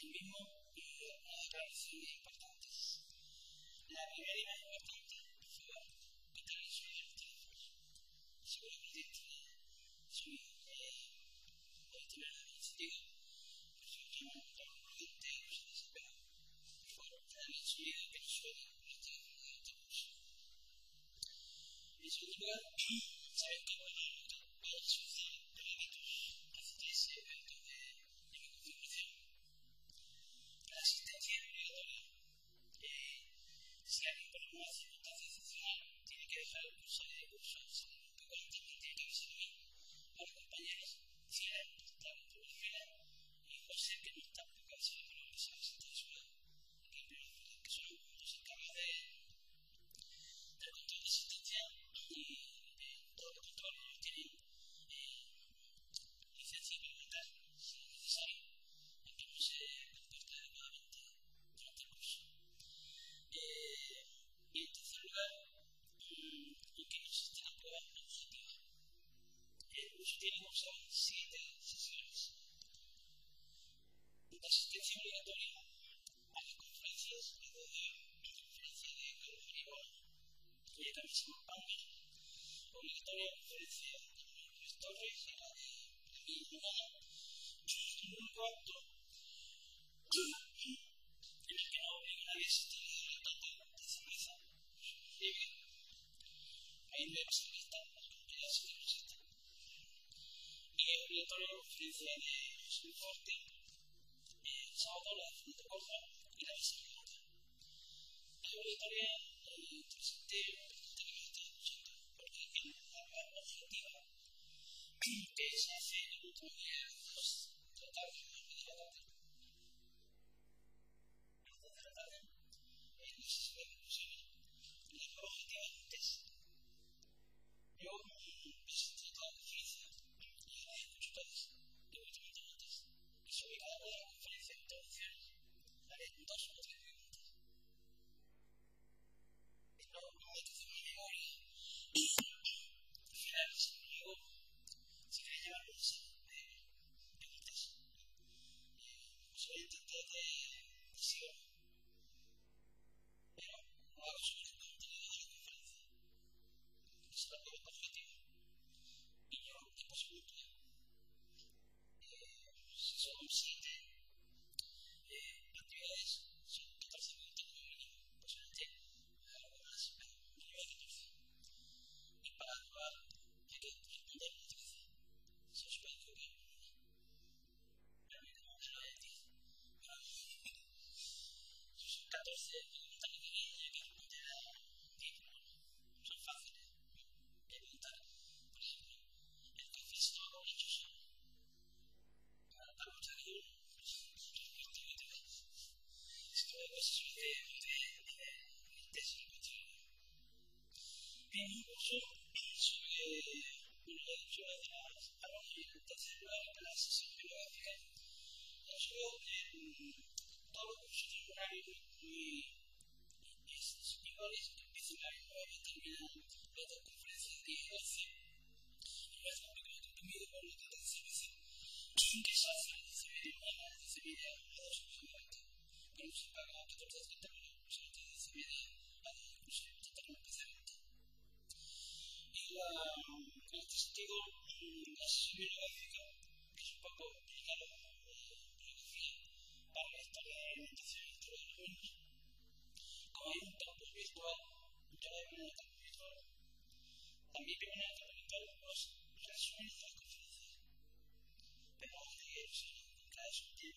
attivismo y otra decisión importantes. La primera y más importante fue quitar el sueño de los teléfonos. Seguramente soy de tener la iniciativa, pues yo llamo a un proyecto y se desespera. Fue una el sueño de los teléfonos de autobús. En segundo lugar, saben cómo la voluntad puede suceder por alguna circunstancia excepcional tiene que dejar el curso de curso, un poco antes me tiene que avisar a mí, a los compañeros, si era por la fila, y José, que no está muy cansado, pero empezó a sentir suave, que el como saben siete sesiones de asistencia obligatoria a las conferencias desde la conferencia de Carlos Maribón, que ya también se PANGA, obligatoria conferencia de Luis Torres y la de Emilio Lugano, y un único acto en el que no obliga a nadie a asistir a la tanda de cerveza, libre, ahí le pasa a estar, porque ya se eh, obligatorio presencia de soporte eh, e la acción de corta y la visibilidad. Es obligatoria eh, presente la prueba objetiva que se hace en un día pues, de la tarde, a media de la tarde. Antes de la tarde, eh, no sé si es posible, la prueba objetiva antes. Yo presenté dificultades de utilidades. Y sobre cada una ofrece entonces la de dos motivos. Jim es eh, una a dos cursos pero se paga la, bibliográfica, que es un poco, bibliografía para la historia de como hay un campus virtual, yo el campus virtual, también el campus virtual los resúmenes de las. Pero vamos a leer, si no encontrar eso, tiene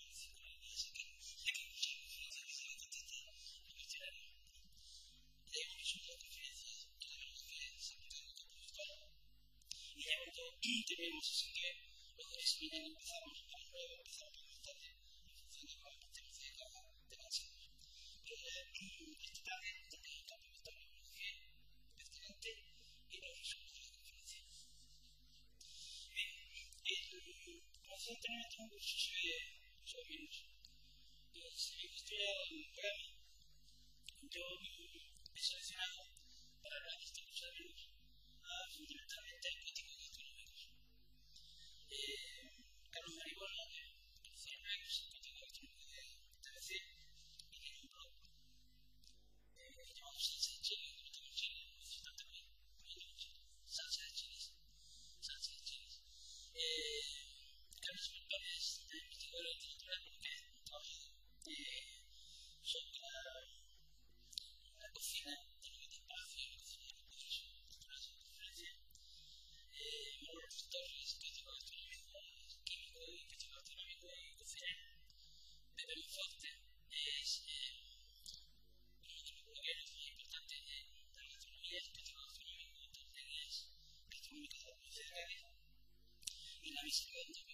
tenemos así que lo de España empezamos a luego empezar a implementarse en función de la competencia de cada de la China. Este target también está implementado en un eje y los resultados de la conferencia. Bien, como se tener un curso sobre los virus, se me historia un programa, yo he seleccionado para hablar de de virus is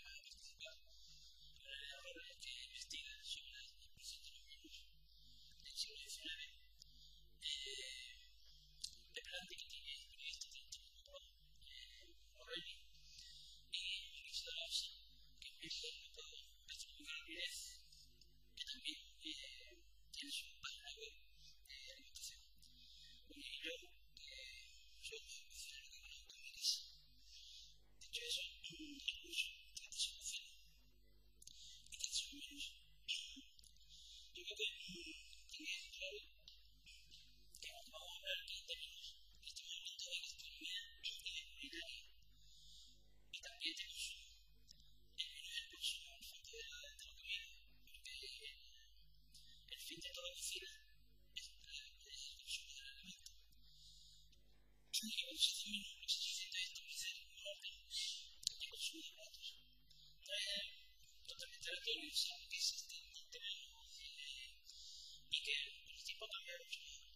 poca menos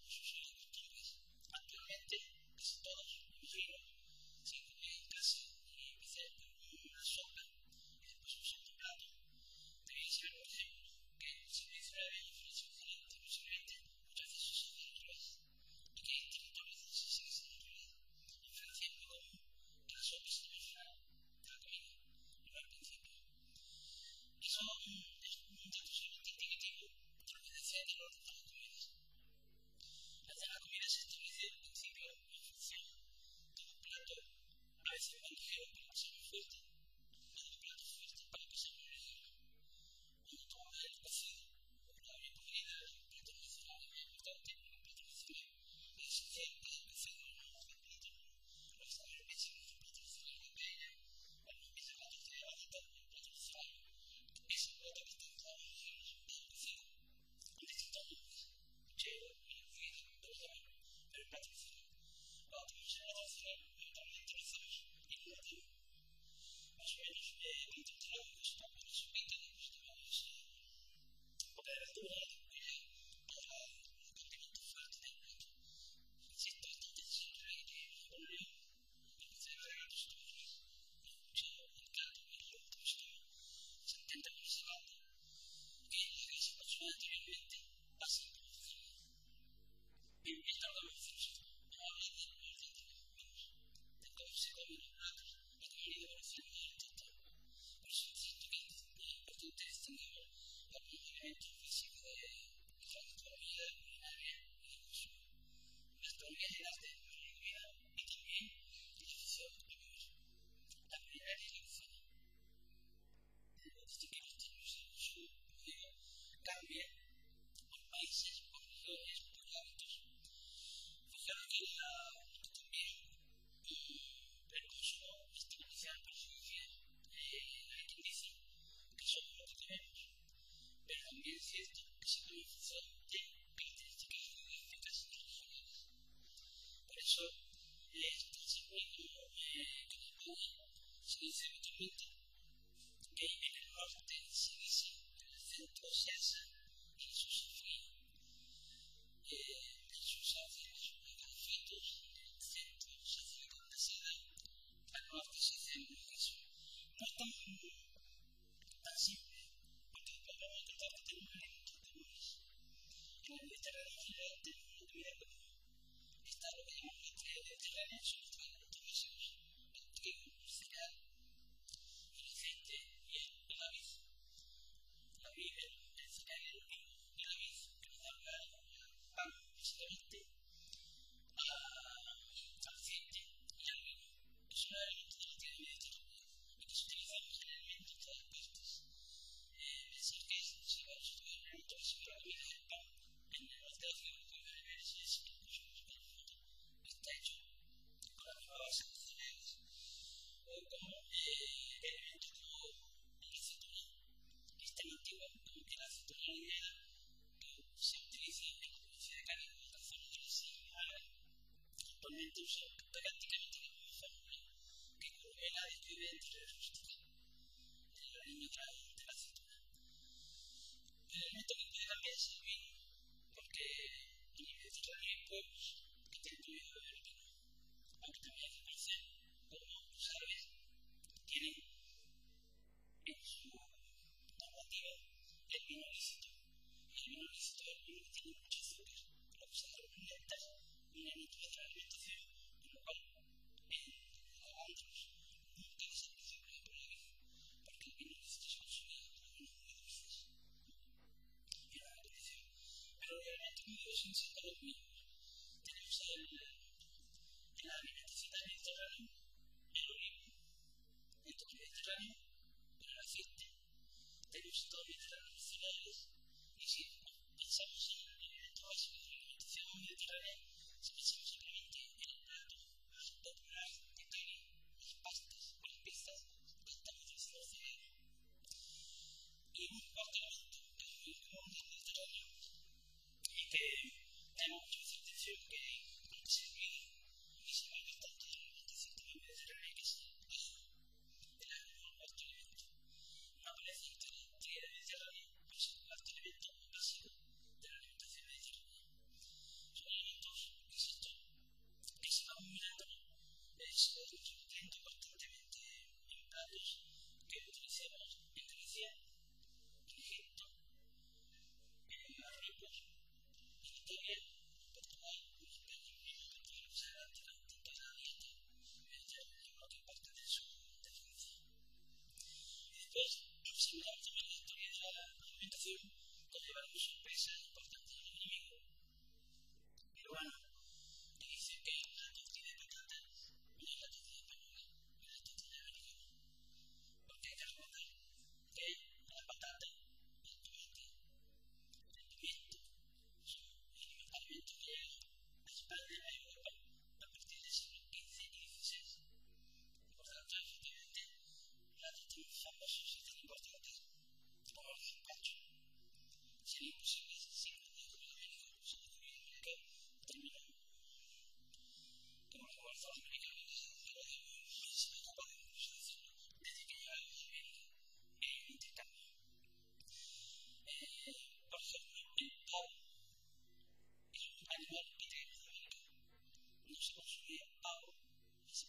sus electores. Actualmente, casi todos viven can be hecho entonces el trigo industrial el aceite y el, la vid. La vid, el, el cereal, el y la vid que nos dan pan, básicamente, al aceite y al vino, que son elementos de la tierra mediterránea y que se utilizan generalmente en todas partes. Eh, pensar que se va a sustituir el alimento que la pan en el norte de África, como el se es incluso más está hecho nuevas opciones o como eh, elementos como la aceituna. Es este tan antiguo como que la aceituna húmeda que se utiliza en la publicidad de carne de la zona del siglo. Actualmente usa prácticamente la misma fórmula que Curvela describe entre el rústico del organismo de la aceituna. El elemento que puede también servir porque en el mediterráneo hay pueblos que tienen prohibido el vino. Porque me parece como sabes, tiene en su normativa el vino lícito. El vino lícito es vino que tiene mucho azúcar, representa una ventaja, una ventaja de la alimentación, por lo cual en nosotros no causa problema por la vida, porque el vino lícito es consumido por algunos individuos. Es una condición, pero realmente una docencia para los mismos. Tenemos el nella necessità di entrare e lui dentro di entrare nella fiesta degli storie tradizionali dice facciamo semplicemente oggi facciamo entrare facciamo semplicemente il plato particolare di carne las pastas las pizzas hasta la distancia y un parlamento que es muy común en Australia y que tenemos mucha sensación que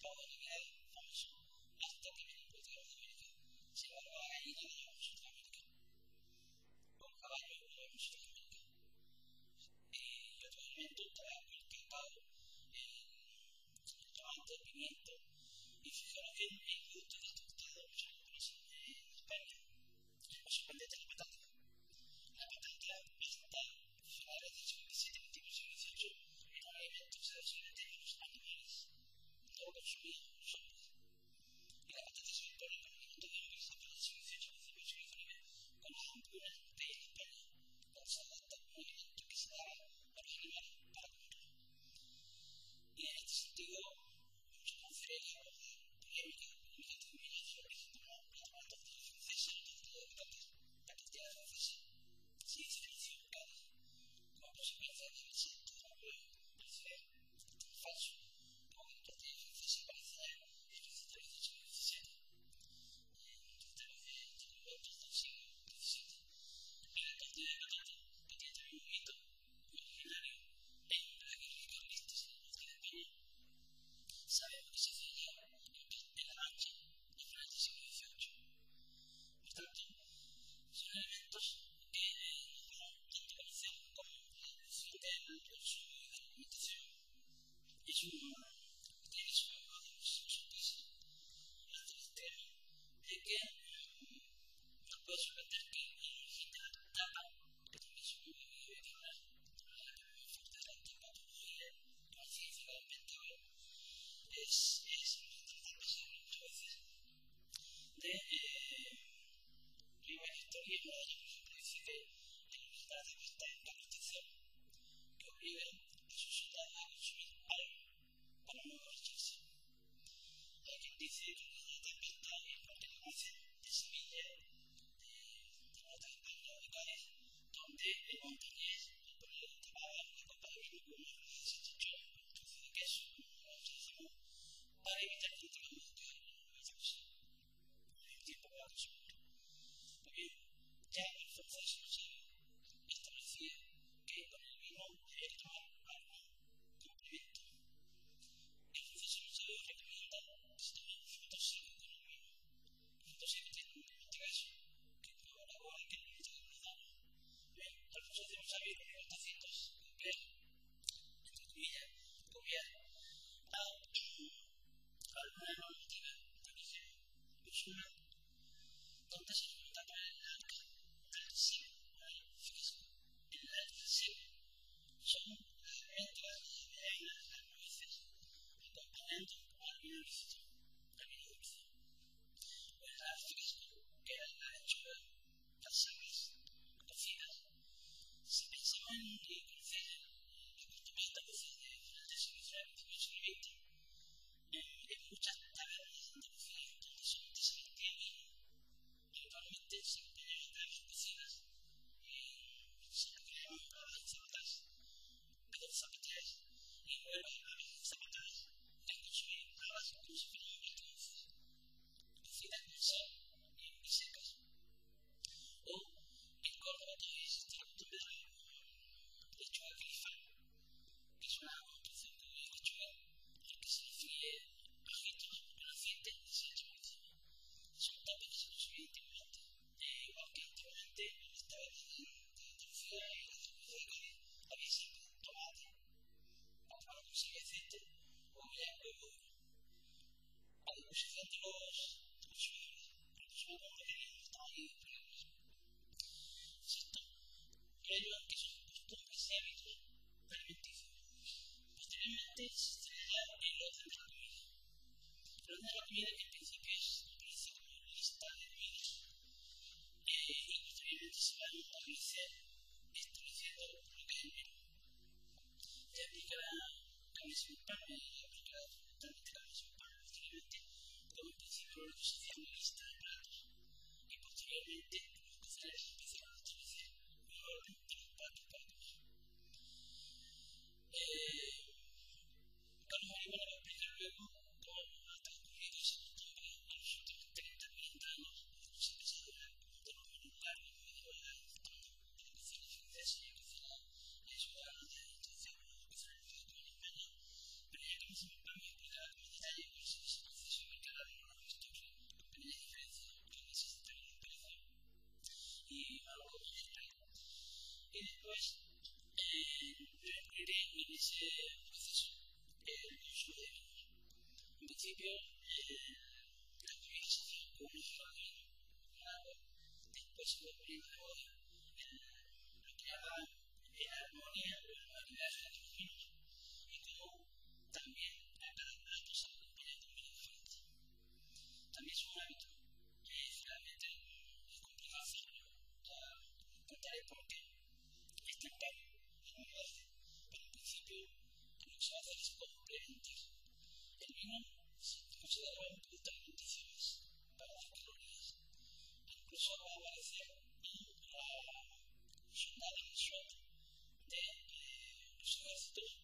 probabilidad falso hasta que me encuentre la América. Sin embargo, ahí no llegamos a América. Con caballo no llegamos a América. Eh, otro elemento traigo el cacao, el tomate, el pimiento. Y fijaros que el gusto de la tostada que se conoce en España es sorprendente la patata. La patata hasta finales del siglo XVII, principios del siglo XVIII, era un alimento excepcionalmente sort of speed. ayudará a recibir de la verdad de vuestra encarnación, que obligue a su ciudad a consumir algo para no marcharse. Hay quien dice que nada te pinta en continuación de Sevilla, de Mata de España, de Cádiz, donde el montañés, el pueblo de Tabada, la copa de vino con una de salchichón, un trozo de queso, un trozo de jamón, para evitar que Se estrella el orden de la comida. El orden de la comida que en principio es aparece como lista de comidas eh, y posteriormente se va a establecer estableciendo lo que es el. Se aplicará cambios en pan, aplicará fundamentalmente cambios en pan posteriormente, como en principio lo que se hacía una lista de platos y posteriormente establecer un orden de los platos. Eh, A costumbre en los 30 40 años, se ha empezado a ver como de los menús largos medievales, tanto de la y cocina ayudada de a la cocina francesa en España, pero ya que se a explicar con detalle de los con diferencias que inspiración y algo que. Y después, eh, en ese proceso En principio, la con de con agua, después se lo ponía de boda, lo que llamaban era armonía o el maridaje de los vinos, y como también a cada plato se acompaña con vino diferente. También es un hábito que realmente es complicado hacerlo. Ya contaré por qué. Este pan es muy grande, pero en principio lo que se hace es complementar. El vino se consideraba alimenticio más para las calorías. Incluso va a aparecer en la jornada mensual de eh, los ejércitos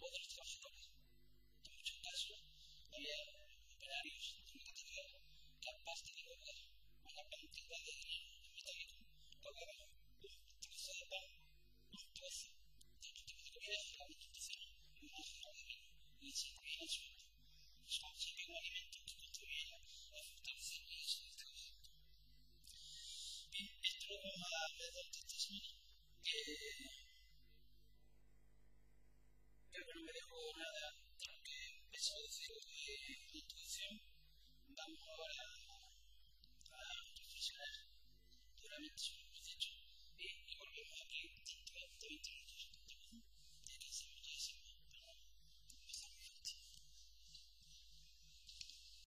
o de los trabajadores. En muchos casos había operarios de una categoría aparte de cobrar una cantidad de dinero en metálico, cobraban un trozo de pan, elemento culturale of transformation del tramonto. Vi trovo a vedere testimoni che pero no me nada de lo que empezó a decir de la intuición. Duramente sobre